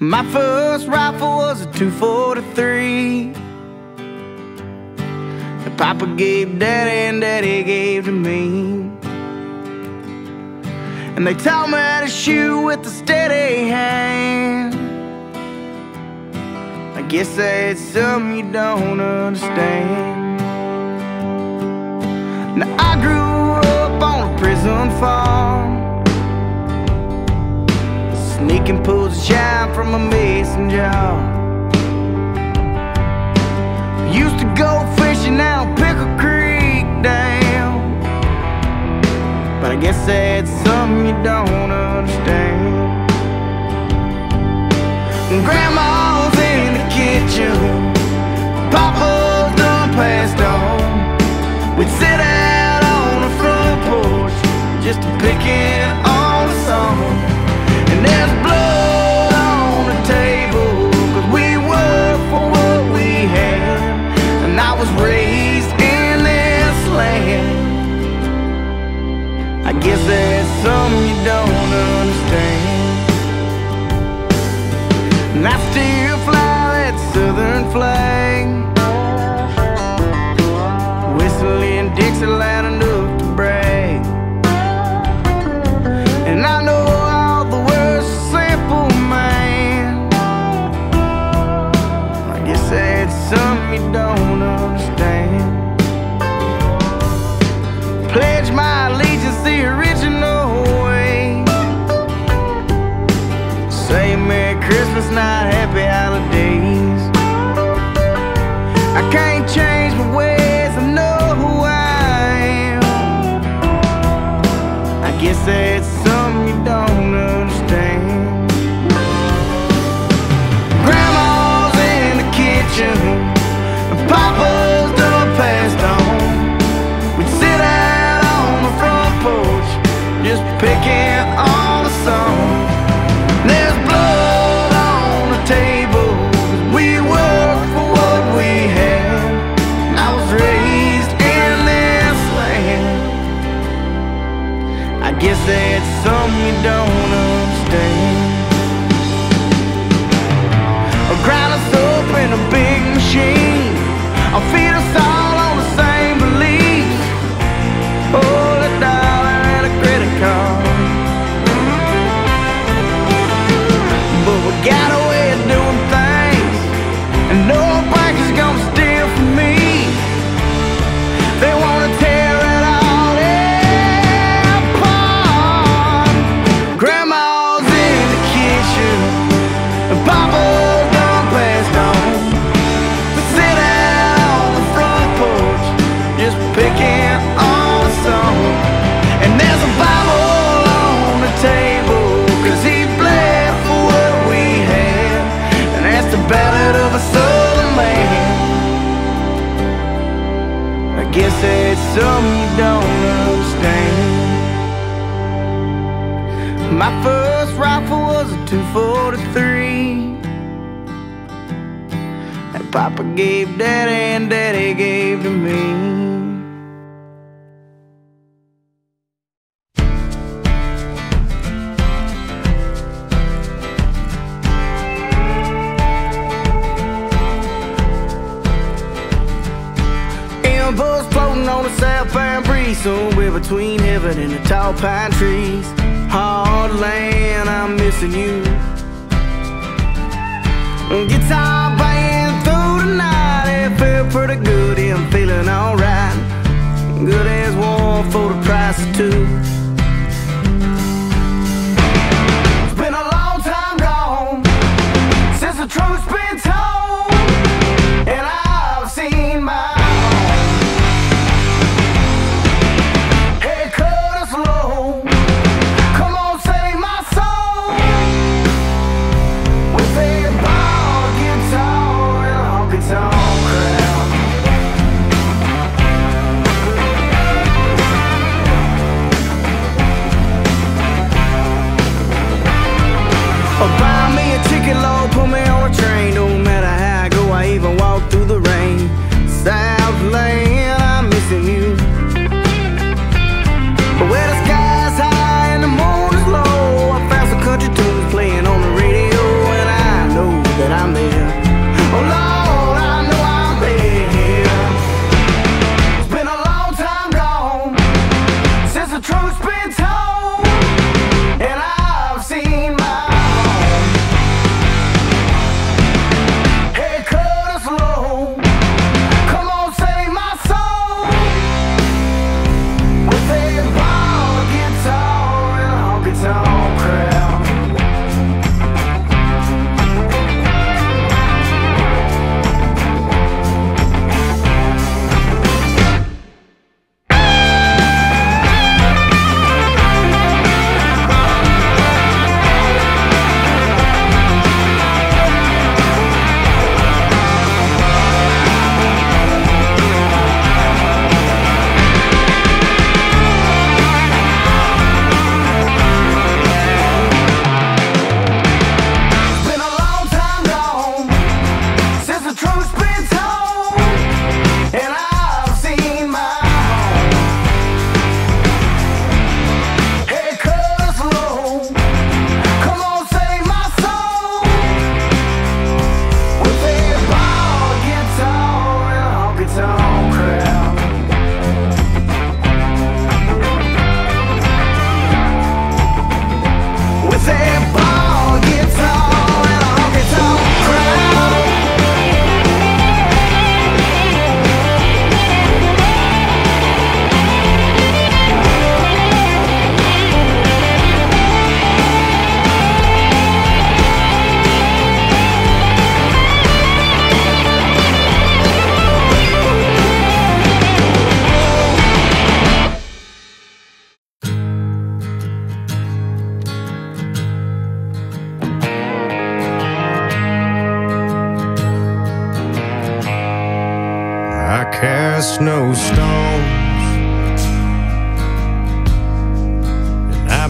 My first rifle was a 243 that Papa gave Daddy and Daddy gave to me. And they taught me how to shoot with a steady hand. I guess that's something you don't understand. Now I grew up on a prison farm. Sneaking pulls of shine from a mason jar. Used to go fishing out Pickle Creek down. But I guess that's something you don't understand. Grandma's in the kitchen, Papa's done passed on. We'd sit out Pledge my allegiance the original way. Say Merry Christmas, not Happy Holidays. I can't change my ways, I know who I am. I guess that's something Papa gave Daddy and Daddy gave to me. Embers floating on a southbound breeze Somewhere between heaven and the tall pine trees Hard land, I'm missing you Guitar the felt pretty good, I'm feeling alright. Good as warm for the price of two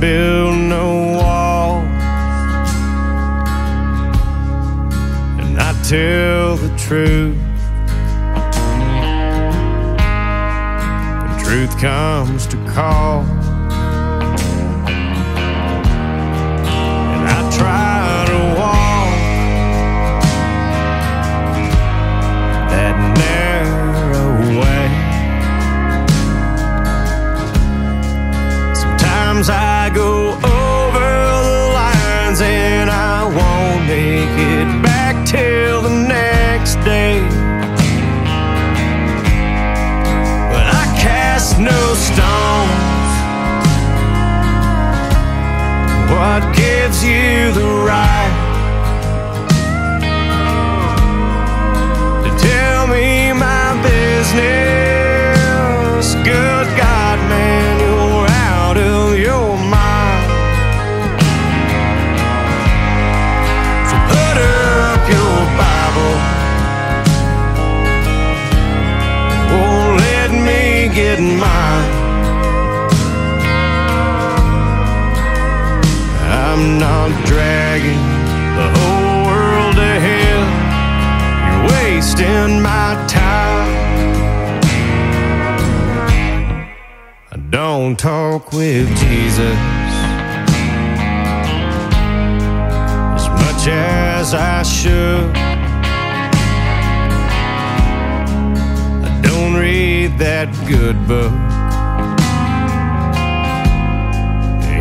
build no walls, and I tell the truth. When truth comes to call. I'm not dragging the whole world to hell. You're wasting my time. I don't talk with Jesus as much as I should. I don't read that good book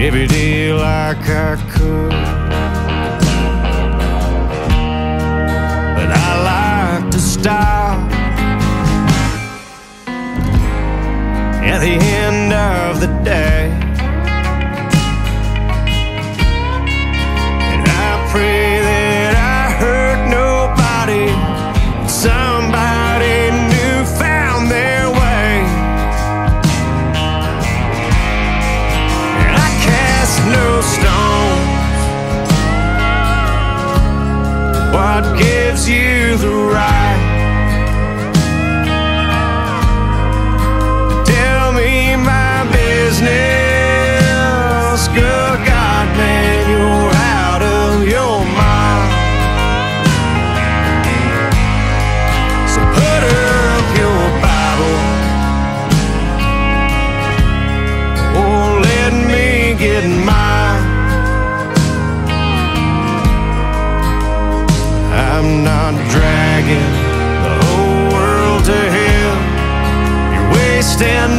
every day like I could. But I like to stop at the end of the day. Gives you the right? Dragging